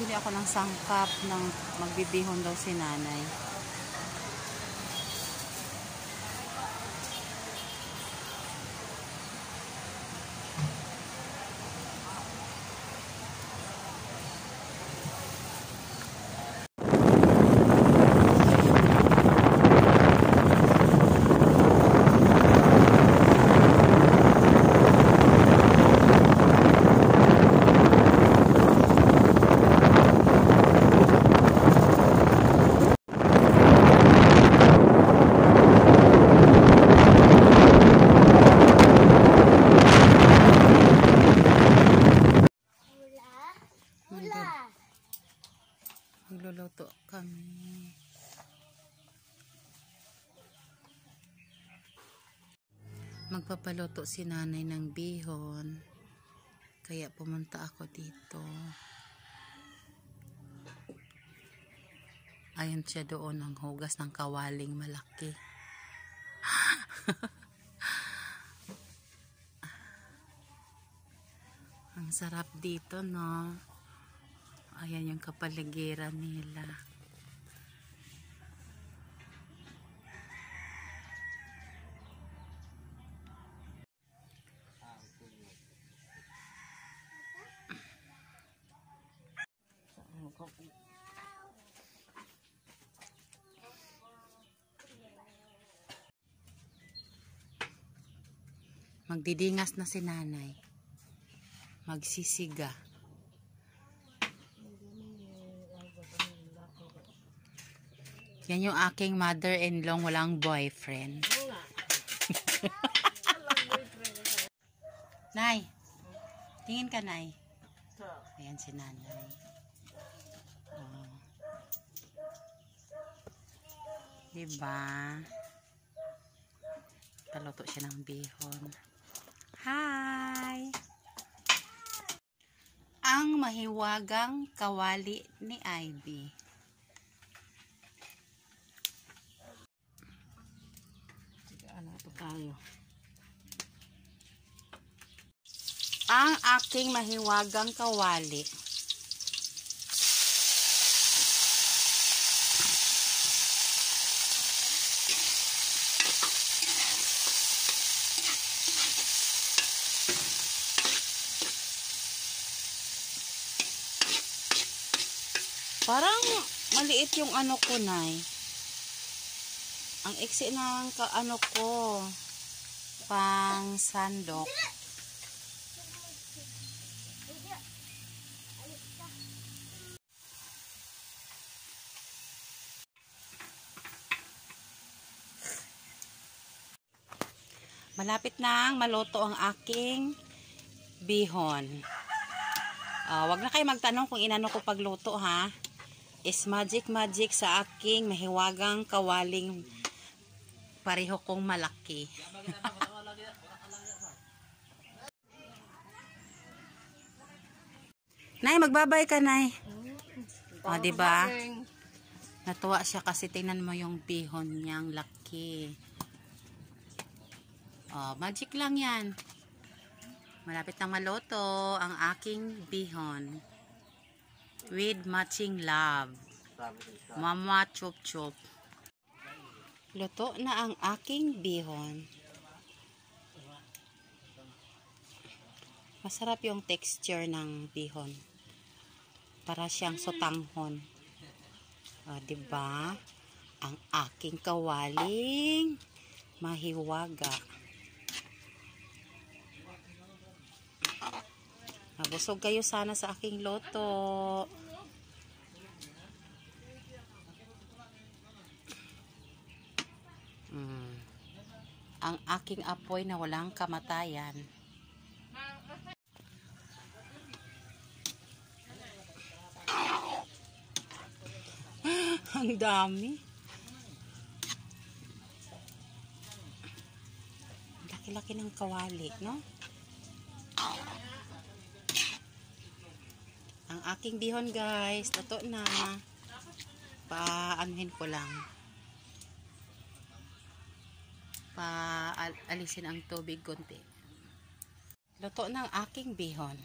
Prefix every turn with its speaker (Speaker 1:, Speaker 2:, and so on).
Speaker 1: Bibili ako ng sangkap ng magbibihon daw si nanay. Magluluto kami. Magpapaluto si nanay ng bihon. Kaya pumunta ako dito. Ayon siya doon ang hugas ng kawaling malaki. ang sarap dito, no? Ayan yung kapaligiran nila. Magdidingas na si nanay. Magsisiga. Yan yung aking mother-in-law walang boyfriend. Nay, tingin ka, Nay. Ayan si nanay. Oh. Diba? Taluto siya ng bihon. Hi! Ang mahiwagang kawali ni Ivy. Tayo? Ang aking mahiwagang kawali. Parang maliit yung ano ko, Nay. Ang iksi ng ano ko, pang sandok. Malapit nang maluto ang aking bihon. Ah, wag na kayo magtanong kung inano ko pagluto ha. Is magic magic sa aking mahiwagang kawaling pareho kong malaki. Nay, magbabay ka, Nay. O, di ba? Natuwa siya kasi tingnan mo yung bihon niyang laki. Oh, magic lang yan. Malapit na maluto ang aking bihon. With matching love. Mama chop chop. Luto na ang aking bihon. Masarap yung texture ng bihon. Para siyang sotanghon. O, oh, diba? Ang aking kawaling mahiwaga. Mabusog kayo sana sa aking loto. Ang aking apoy na walang kamatayan. Ang dami. Laki-laki ng kawali, no? Ang aking bihon guys, luto na. Paanuhin ko lang. Pa alisin ang tubig konti. Luto ang aking bihon.